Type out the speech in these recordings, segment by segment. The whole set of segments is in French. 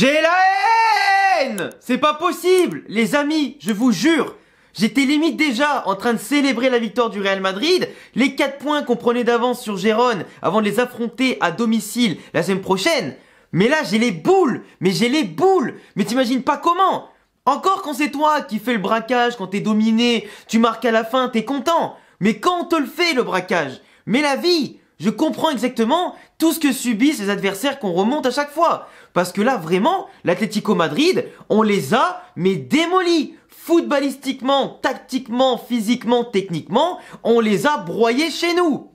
J'ai la haine! C'est pas possible! Les amis, je vous jure J'étais limite déjà en train de célébrer la victoire du Real Madrid, les 4 points qu'on prenait d'avance sur Gérone avant de les affronter à domicile la semaine prochaine. Mais là, j'ai les boules! Mais j'ai les boules! Mais t'imagines pas comment! Encore quand c'est toi qui fais le braquage, quand t'es dominé, tu marques à la fin, t'es content. Mais quand on te le fait, le braquage? Mais la vie je comprends exactement tout ce que subissent les adversaires qu'on remonte à chaque fois. Parce que là, vraiment, l'Atlético Madrid, on les a, mais démolis. Footballistiquement, tactiquement, physiquement, techniquement, on les a broyés chez nous.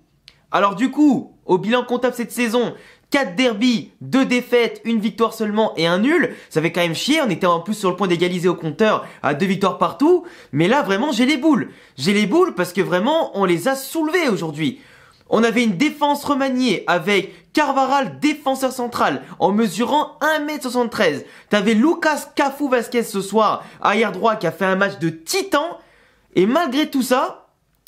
Alors du coup, au bilan comptable cette saison, 4 derbies, 2 défaites, une victoire seulement et un nul. Ça fait quand même chier, on était en plus sur le point d'égaliser au compteur à deux victoires partout. Mais là, vraiment, j'ai les boules. J'ai les boules parce que vraiment, on les a soulevés aujourd'hui. On avait une défense remaniée avec Carvaral défenseur central en mesurant 1m73. T'avais Lucas Cafu Vasquez ce soir, arrière droit qui a fait un match de titan. Et malgré tout ça,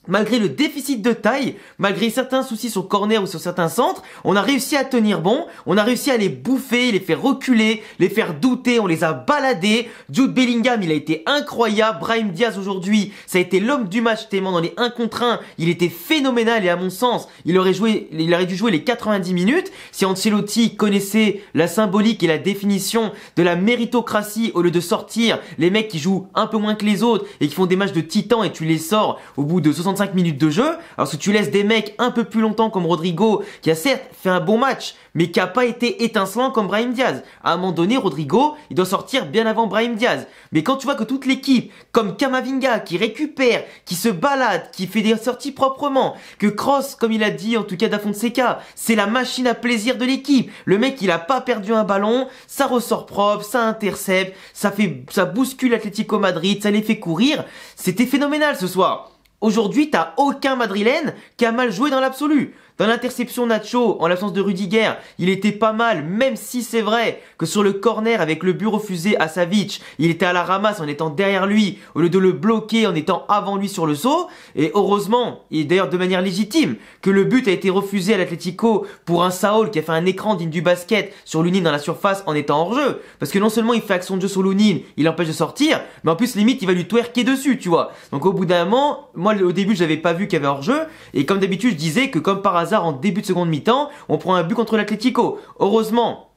Malgré le déficit de taille, malgré certains soucis sur corner ou sur certains centres, on a réussi à tenir bon, on a réussi à les bouffer, les faire reculer, les faire douter, on les a baladés. Jude Bellingham, il a été incroyable. Brahim Diaz aujourd'hui, ça a été l'homme du match tellement dans les 1 contre 1, il était phénoménal et à mon sens, il aurait joué, il aurait dû jouer les 90 minutes si Ancelotti connaissait la symbolique et la définition de la méritocratie au lieu de sortir les mecs qui jouent un peu moins que les autres et qui font des matchs de titan et tu les sors au bout de 60 minutes de jeu, alors que tu laisses des mecs un peu plus longtemps comme Rodrigo, qui a certes fait un bon match, mais qui a pas été étincelant comme Brahim Diaz. À un moment donné, Rodrigo, il doit sortir bien avant Brahim Diaz. Mais quand tu vois que toute l'équipe, comme Kamavinga, qui récupère, qui se balade, qui fait des sorties proprement, que Cross, comme il a dit, en tout cas d'Afonseca, c'est la machine à plaisir de l'équipe. Le mec, il a pas perdu un ballon, ça ressort propre, ça intercepte, ça fait, ça bouscule l'Atlético Madrid, ça les fait courir. C'était phénoménal ce soir. Aujourd'hui, t'as aucun Madrilène qui a mal joué dans l'absolu. Dans l'interception Nacho, en l'absence de Rudiger, il était pas mal, même si c'est vrai que sur le corner avec le but refusé à Savic, il était à la ramasse en étant derrière lui, au lieu de le bloquer en étant avant lui sur le saut. Et heureusement, et d'ailleurs de manière légitime, que le but a été refusé à l'Atletico pour un Saul qui a fait un écran digne du basket sur Lunin dans la surface en étant hors jeu. Parce que non seulement il fait action de jeu sur Lunin, il l'empêche de sortir, mais en plus limite il va lui twerker dessus, tu vois. Donc au bout d'un moment, moi au début j'avais pas vu qu'il y avait hors jeu, et comme d'habitude je disais que comme par hasard en début de seconde mi-temps, on prend un but contre l'Atlético. Heureusement,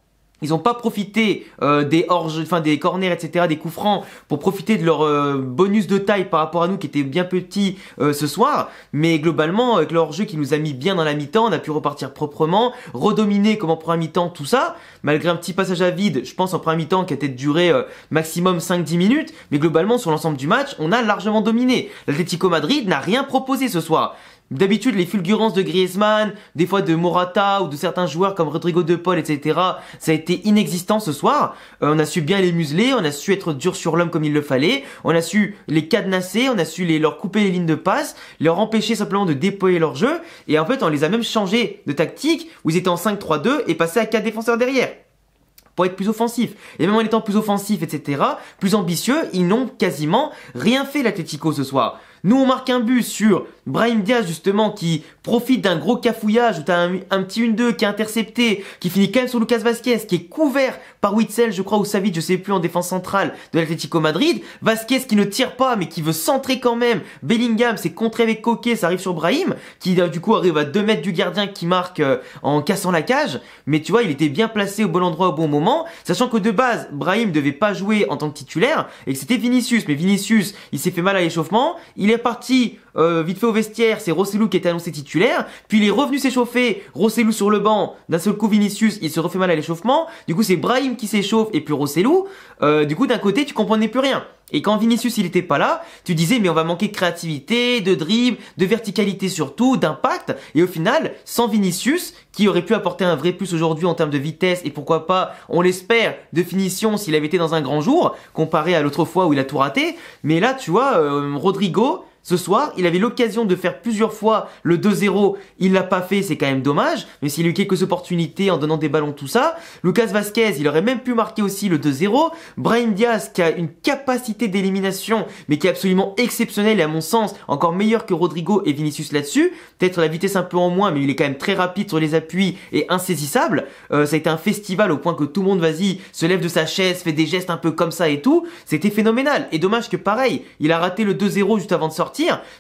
ils n'ont pas profité euh, des hors enfin des corners, etc., des coups francs pour profiter de leur euh, bonus de taille par rapport à nous qui étaient bien petits euh, ce soir. Mais globalement, avec leur jeu qui nous a mis bien dans la mi-temps, on a pu repartir proprement, redominer comme en première mi-temps tout ça, malgré un petit passage à vide, je pense en première mi-temps qui a peut-être duré maximum 5-10 minutes. Mais globalement, sur l'ensemble du match, on a largement dominé. L'Atlético Madrid n'a rien proposé ce soir. D'habitude, les fulgurances de Griezmann, des fois de Morata ou de certains joueurs comme Rodrigo De Paul, etc., ça a été inexistant ce soir. Euh, on a su bien les museler, on a su être dur sur l'homme comme il le fallait, on a su les cadenasser, on a su les, leur couper les lignes de passe, leur empêcher simplement de déployer leur jeu, et en fait, on les a même changé de tactique, où ils étaient en 5-3-2 et passé à 4 défenseurs derrière pour être plus offensif. Et même en étant plus offensif, etc., plus ambitieux, ils n'ont quasiment rien fait l'Atletico ce soir. Nous, on marque un but sur Brahim Diaz, justement, qui profite d'un gros cafouillage, où t'as un, un petit 1-2 qui est intercepté, qui finit quand même sur Lucas Vasquez, qui est couvert par Witzel, je crois, ou Savic, je sais plus, en défense centrale de l'Atlético Madrid. Vasquez qui ne tire pas, mais qui veut centrer quand même. Bellingham, c'est contré avec Coquet, ça arrive sur Brahim, qui euh, du coup arrive à 2 mètres du gardien qui marque euh, en cassant la cage. Mais tu vois, il était bien placé au bon endroit au bon moment, sachant que de base, Brahim devait pas jouer en tant que titulaire, et que c'était Vinicius. Mais Vinicius, il s'est fait mal à l'échauffement, il est parti euh, vite fait au vestiaire, c'est Rossellou qui était annoncé titulaire, puis il est revenu s'échauffer, Rossellou sur le banc, d'un seul coup Vinicius, il se refait mal à l'échauffement, du coup c'est Brahim qui s'échauffe et puis Rossellou, euh, du coup d'un côté tu comprenais plus rien. Et quand Vinicius il était pas là, tu disais mais on va manquer de créativité, de dribble, de verticalité surtout, d'impact. Et au final, sans Vinicius, qui aurait pu apporter un vrai plus aujourd'hui en termes de vitesse et pourquoi pas, on l'espère, de finition s'il avait été dans un grand jour, comparé à l'autre fois où il a tout raté. Mais là, tu vois, euh, Rodrigo, Ce soir, il avait l'occasion de faire plusieurs fois le 2-0. Il l'a pas fait, c'est quand même dommage. Mais s'il a eu quelques opportunités en donnant des ballons, tout ça. Lucas Vasquez, il aurait même pu marquer aussi le 2-0. Brahim Diaz, qui a une capacité d'élimination, mais qui est absolument exceptionnelle et à mon sens, encore meilleur que Rodrigo et Vinicius là-dessus. Peut-être la vitesse un peu en moins, mais il est quand même très rapide sur les appuis et insaisissable. Euh, ça a été un festival au point que tout le monde, vas-y, se lève de sa chaise, fait des gestes un peu comme ça et tout. C'était phénoménal. Et dommage que pareil, il a raté le 2-0 juste avant de sortir.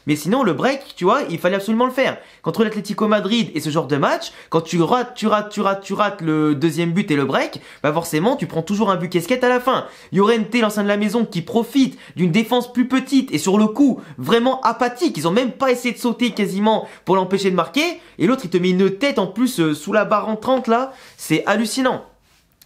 Mais sinon, le break, tu vois, il fallait absolument le faire. Contre l'Atlético Madrid et ce genre de match, quand tu rates, tu rates, tu rates, tu rates le deuxième but et le break, bah forcément, tu prends toujours un but casquette à la fin. Llorente, l'ancien de la maison, qui profite d'une défense plus petite et sur le coup, vraiment apathique. Ils ont même pas essayé de sauter quasiment pour l'empêcher de marquer. Et l'autre, il te met une tête en plus euh, sous la barre en 30 là. C'est hallucinant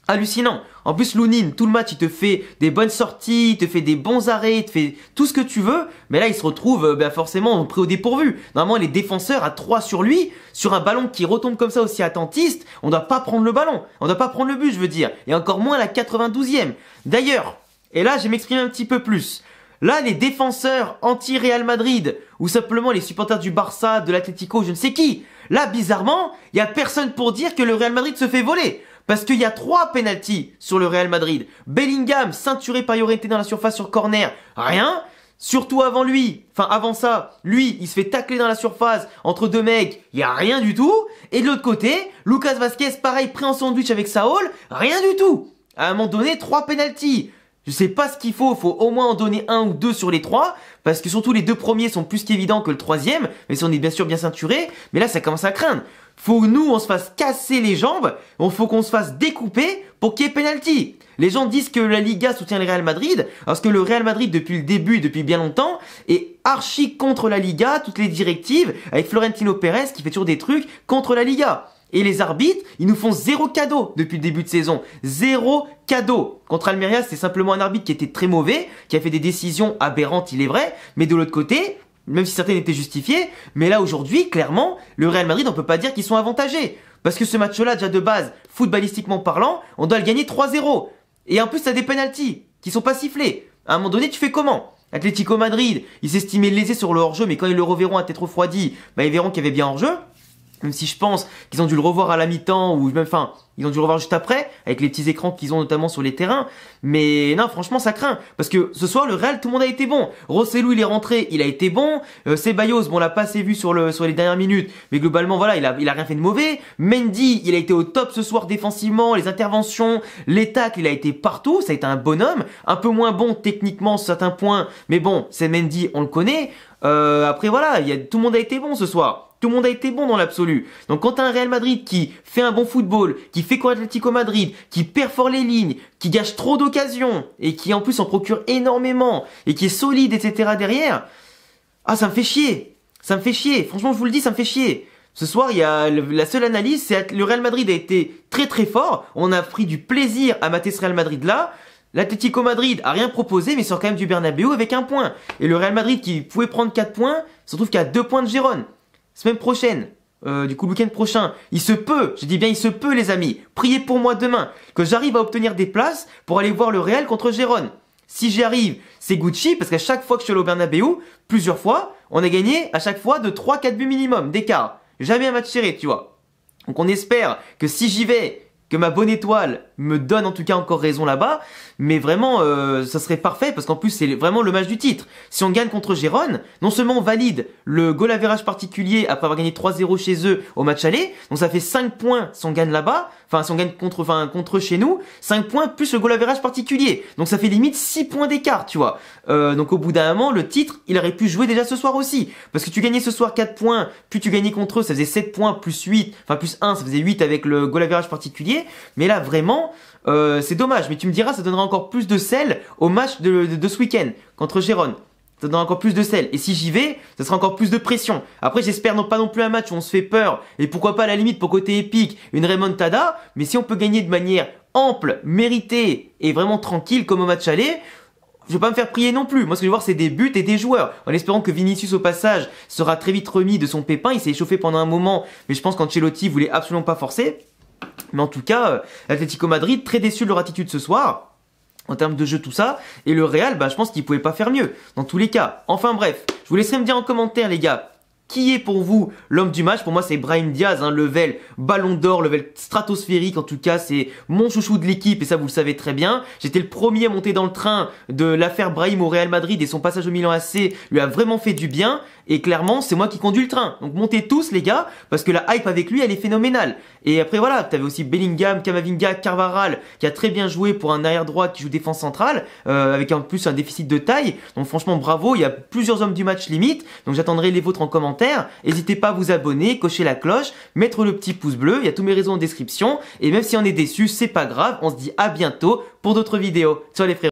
hallucinant. En plus, Lounine, tout le match, il te fait des bonnes sorties, il te fait des bons arrêts, il te fait tout ce que tu veux. Mais là, il se retrouve euh, ben, forcément pris au dépourvu. Normalement, les défenseurs à 3 sur lui, sur un ballon qui retombe comme ça aussi attentiste, on doit pas prendre le ballon. On doit pas prendre le but, je veux dire. Et encore moins la 92e. D'ailleurs, et là, je vais m'exprimer un petit peu plus. Là, les défenseurs anti-Real Madrid, ou simplement les supporters du Barça, de l'Atlético, je ne sais qui, là, bizarrement, il y a personne pour dire que le Real Madrid se fait voler. Parce qu'il y a trois penalties sur le Real Madrid. Bellingham, ceinturé par Llorente dans la surface sur corner, rien. Surtout avant lui, enfin avant ça, lui, il se fait tacler dans la surface entre deux mecs, il y a rien du tout. Et de l'autre côté, Lucas Vasquez, pareil, pris en sandwich avec Saul, rien du tout. À un moment donné, trois penalties. Je sais pas ce qu'il faut, faut au moins en donner un ou deux sur les trois, parce que surtout les deux premiers sont plus qu'évidents que le troisième, mais si on est bien sûr bien ceinturé, mais là ça commence à craindre. Faut que nous on se fasse casser les jambes, il faut qu'on se fasse découper pour qu'il y ait penalty. Les gens disent que la Liga soutient le Real Madrid, parce que le Real Madrid depuis le début, depuis bien longtemps, est archi contre la Liga, toutes les directives, avec Florentino Pérez qui fait toujours des trucs contre la Liga. Et les arbitres, ils nous font zéro cadeau depuis le début de saison. Zéro cadeau. Contre Almeria, c'est simplement un arbitre qui était très mauvais, qui a fait des décisions aberrantes, il est vrai, mais de l'autre côté, même si certaines étaient justifiées, mais là aujourd'hui, clairement, le Real Madrid, on peut pas dire qu'ils sont avantagés. Parce que ce match-là, déjà de base, footballistiquement parlant, on doit le gagner 3-0. Et en plus, t'as des penalties qui sont pas sifflés. À un moment donné, tu fais comment? Atlético Madrid, ils s'estimaient lésés sur le hors-jeu, mais quand ils le reverront à tête refroidie, bah ils verront qu'il y avait bien hors-jeu. Même si je pense qu'ils ont dû le revoir à la mi-temps ou même, enfin, ils ont dû le revoir juste après, avec les petits écrans qu'ils ont notamment sur les terrains. Mais non, franchement, ça craint. Parce que ce soir, le Real, tout le monde a été bon. Rossellou, il est rentré, il a été bon. Euh, Ceballos, bon, on l'a pas assez vu sur, le, sur les dernières minutes. Mais globalement, voilà, il a, il a rien fait de mauvais. Mendy, il a été au top ce soir défensivement. Les interventions, les tacles, il a été partout. Ça a été un bonhomme. Un peu moins bon techniquement sur certains points. Mais bon, c'est Mendy, on le connaît. Euh, après, voilà, y a, tout le monde a été bon ce soir. Tout le monde a été bon dans l'absolu. Donc quand t'as un Real Madrid qui fait un bon football, qui fait quoi Atlético Madrid, qui perd fort les lignes, qui gâche trop d'occasions, et qui en plus en procure énormément, et qui est solide, etc. derrière, ah ça me fait chier. Ça me fait chier. Franchement, je vous le dis, ça me fait chier. Ce soir, il y a la seule analyse, c'est le Real Madrid a été très très fort. On a pris du plaisir à mater ce Real Madrid là. L'Atlético Madrid a rien proposé, mais sort quand même du Bernabeu avec un point. Et le Real Madrid qui pouvait prendre 4 points, se trouve qu'il y a 2 points de Gérone semaine prochaine, euh, du coup le week-end prochain, il se peut, je dis bien il se peut les amis, priez pour moi demain, que j'arrive à obtenir des places pour aller voir le Real contre Gérone. Si j'y arrive, c'est Gucci, parce qu'à chaque fois que je suis allé au Bernabeu, plusieurs fois, on a gagné à chaque fois de 3-4 buts minimum d'écart. Jamais un match serré, tu vois. Donc on espère que si j'y vais que ma bonne étoile me donne en tout cas encore raison là-bas, mais vraiment euh, ça serait parfait parce qu'en plus c'est vraiment le match du titre. Si on gagne contre Gérone, non seulement on valide le goal average particulier après avoir gagné 3-0 chez eux au match aller, donc ça fait 5 points si on gagne là-bas, enfin si on gagne contre enfin contre chez nous, 5 points plus le goal average particulier. Donc ça fait limite 6 points d'écart, tu vois. Euh, donc au bout d'un moment, le titre, il aurait pu jouer déjà ce soir aussi parce que tu gagnais ce soir 4 points, puis tu gagnais contre eux, ça faisait 7 points plus 8, enfin plus 1, ça faisait 8 avec le goal average particulier mais là, vraiment, euh, c'est dommage. Mais tu me diras, ça donnera encore plus de sel au match de, ce week-end contre Gérone. Ça donnera encore plus de sel. Et si j'y vais, ça sera encore plus de pression. Après, j'espère non pas non plus un match où on se fait peur. Et pourquoi pas à la limite pour côté épique, une remontada. Mais si on peut gagner de manière ample, méritée et vraiment tranquille comme au match aller, je vais pas me faire prier non plus. Moi, ce que je veux voir, c'est des buts et des joueurs. En espérant que Vinicius, au passage, sera très vite remis de son pépin. Il s'est échauffé pendant un moment, mais je pense qu'Ancelotti voulait absolument pas forcer. Mais en tout cas, euh, Atlético Madrid, très déçu de leur attitude ce soir. en termes de jeu, tout ça. Et le Real, bah, je pense qu'il pouvait pas faire mieux, dans tous les cas. Enfin bref, je vous laisserai me dire en commentaire, les gars, qui est pour vous l'homme du match Pour moi, c'est Brahim Diaz, hein, level ballon d'or, level stratosphérique. En tout cas, c'est mon chouchou de l'équipe et ça, vous le savez très bien. J'étais le premier à monter dans le train de l'affaire Brahim au Real Madrid et son passage au Milan AC lui a vraiment fait du bien. Et clairement, c'est moi qui conduis le train. Donc montez tous, les gars, parce que la hype avec lui, elle est phénoménale. Et après, voilà, t'avais aussi Bellingham, Camavinga, Carvaral, qui a très bien joué pour un arrière droit qui joue défense centrale, euh, avec en plus un déficit de taille. Donc franchement, bravo. Il y a plusieurs hommes du match limite. Donc j'attendrai les vôtres en commentaire. N'hésitez pas à vous abonner, cocher la cloche, mettre le petit pouce bleu, il y a tous mes réseaux en description. Et même si on est déçu, c'est pas grave, on se dit à bientôt pour d'autres vidéos. Ciao les frères.